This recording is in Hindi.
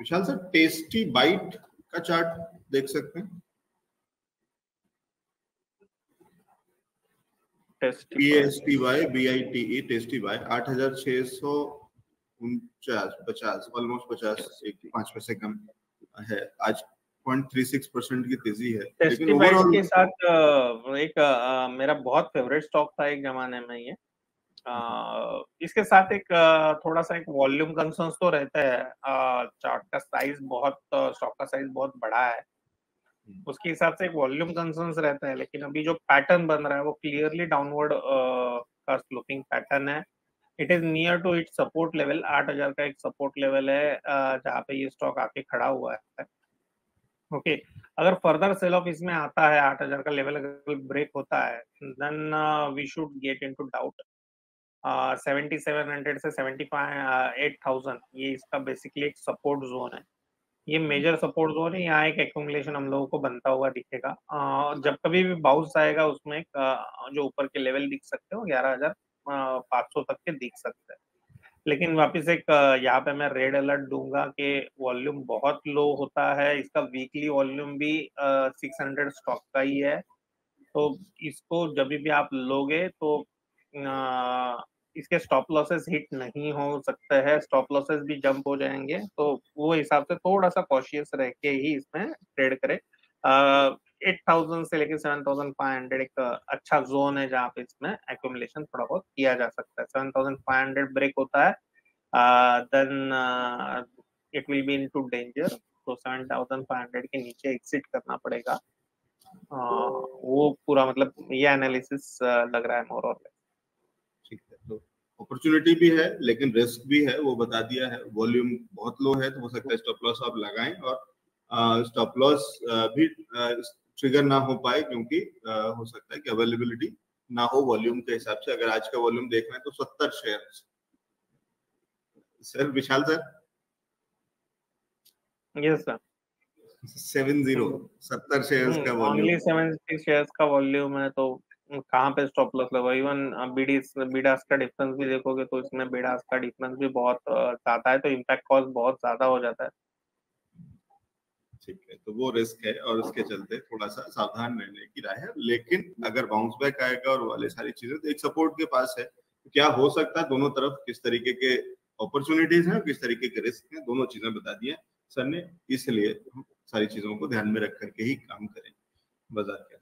विशाल सर टेस्टी बाइट का चार्ट देख सकते हैं। T S T Y B I T E tasty buy आठ हज़ार छह सौ उनचास पचास ऑलमोस्ट पचास एक पाँच पैसे कम है। आज पॉइंट थ्री सिक्स परसेंट की तेज़ी है। लेकिन के साथ एक मेरा बहुत फेवरेट स्टॉक था एक जमाने में ये। इसके साथ एक थोड़ा सा एक वॉल्यूम कंसर्न्स तो रहता है। चार्ट का साइज़ बहुत स्टॉक का साइज़ बहुत बड़ा है। हम्म। उसके हिसाब से एक वॉल्यूम कंसर्न्स रहता है लेकिन अभी जो पैटर्न बन रहा है वो क्लियरली डाउनवर्ड का स्लोपिंग पैटर्न है। It is near to it support level आठ हज़ार का एक सपोर्ट लेवल है जहाँ पे ये स्टॉक आके खड़ा हुआ है। Okay okay. अगर फर्दर सेल ऑफ़ इसमें आता है आठ हज़ार का लेवल अगर ब्रेक होता है then we should get into doubt seventy seven hundred से सेवेंटी फाइव एट थाउज़ेंड ये इसका बेसिकली एक सपोर्ट जोन है। ये मेजर सपोर्ट जोन है। यहाँ एक एक्यूमुलेशन हम लोगों को बनता हुआ दिखेगा। uh, जब कभी भी बाउंस आएगा उसमें uh, जो ऊपर के लेवल दिख सकते हो ग्यारह हज़ार पाँच सौ तक के दिख सकते हैं। लेकिन वापस एक यहाँ पे मैं रेड अलर्ट दूँगा कि वॉल्यूम बहुत लो होता है। इसका वीकली वॉल्यूम भी सिक्स हंड्रेड स्टॉक का ही है। तो इसको जब भी आप लोगे तो इसके स्टॉप लॉसेस हिट नहीं हो सकते हैं स्टॉप लॉसेस भी जंप हो जाएँगे तो वो हिसाब से थोड़ा सा कॉशियस रह के ही इसमें ट्रेड करे। एट थाउज़ेंड से लेकर सेवन थाउज़ेंड फाइव हंड्रेड एक अच्छा जोन है जहाँ पे इसमें एक्यूमुलेशन थोड़ा बहुत किया जा सकता है। Seven thousand five hundred break होता है then it will be into danger तो सेवन थाउज़ेंड फाइव हंड्रेड के नीचे एग्जिट करना पड़ेगा। uh, वो पूरा मतलब ये एनालिसिस लग रहा है मोर और तो अपॉर्चुनिटी भी है लेकिन रिस्क भी है वो बता दिया है। वॉल्यूम बहुत लो है तो हो सकता है स्टॉप लॉस आप लगाएँ और स्टॉप लॉस भी ट्रिगर ना हो पाए क्योंकि हो सकता है कि अवेलेबिलिटी ना हो वॉल्यूम के हिसाब से। अगर आज का वॉल्यूम देख रहे हैं तो सत्तर share sir Vishal sir yes sir seven zero सत्तर शेयर्स का वॉल्यूम सेवेंटी शेयर्स का वॉल्यूम है तो कहाँ पे स्टॉप लॉस लगा? इवन बीडीस बीडास का डिफरेंस भी देखोगे तो इसमें बीडास का डिफरेंस भी बहुत ज़्यादा है तो इम्पैक्ट कॉस्ट बहुत ज़्यादा हो जाता है। ठीक है तो वो रिस्क है और उसके चलते थोड़ा सा सावधान रहने की राय है। लेकिन अगर बाउंस बैक आएगा और वाले सारी चीज़ें तो एक सपोर्ट के पास है। क्या हो सकता है दोनों तरफ़ किस तरीके के अपॉर्चुनिटीज़ हैं किस तरीके के रिस्क हैं? दोनों चीज़ें बता दी सर ने इसलिए सारी चीज़ों को ध्यान में रख करके ही काम करें। बाज़ार के